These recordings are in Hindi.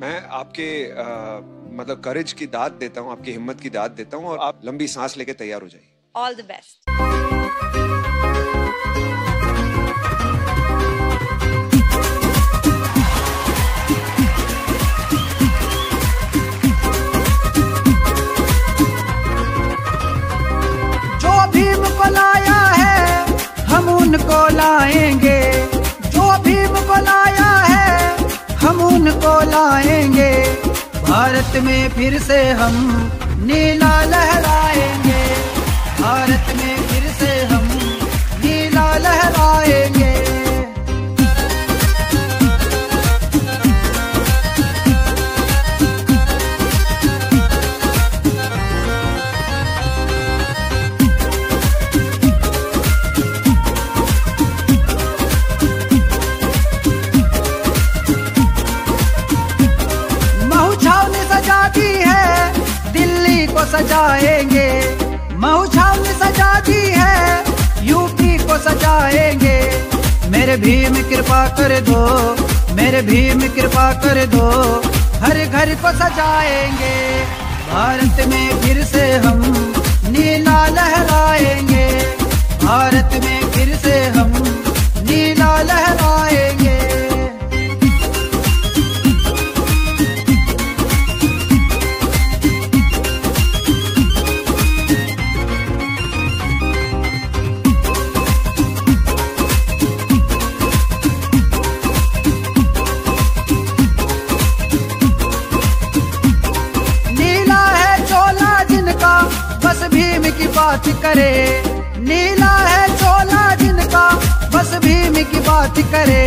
मैं आपके आ, मतलब करेज की दाद देता हूँ आपकी हिम्मत की दाद देता हूँ और आप लंबी सांस लेके तैयार हो जाइए। ऑल द बेस्ट जो भीम को लाया है हम उनको लाएँगे। लाएँगे। भारत में फिर से हम नीला लहराएँगे। भारत में को सजाएँगे। मऊ छाल सजा दी है यूपी को सजाएँगे। मेरे भीम कृपा कर दो, मेरे भीम कृपा कर दो। हर घर को सजाएँगे। भारत में फिर से हम नीला लहराएँगे। भारत में बात करे। नीला है चोला जिनका, बस भीम की बात करे।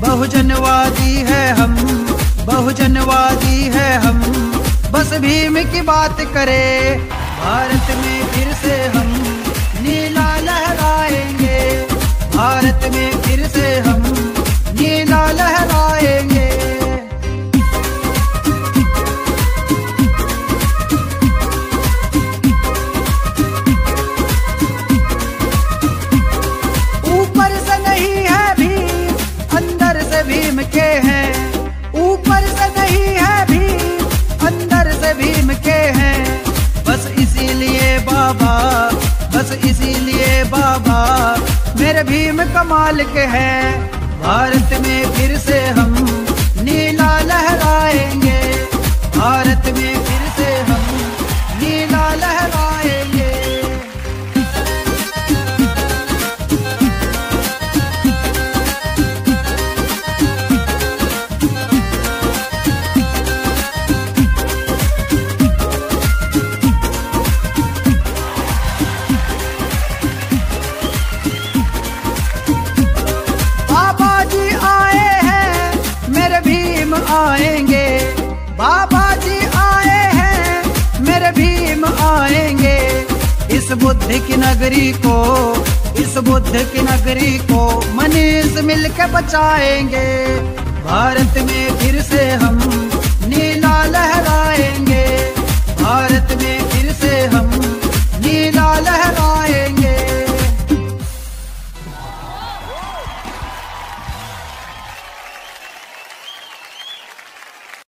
बहुजनवादी है हम, बहुजनवादी है हम, बस भीम की बात करे। के हैं। ऊपर से नहीं है भीम अंदर से भीम के हैं। बस इसीलिए बाबा, बस इसीलिए बाबा, मेरे भीम कमाल के हैं। भारत में फिर से हम नीला लहराएँगे। भारत में आएँगे। बाबा जी आए हैं, मेरे भीम आएँगे। इस बुद्ध की नगरी को, इस बुद्ध की नगरी को मनीष मिलके बचाएँगे। भारत में फिर से हम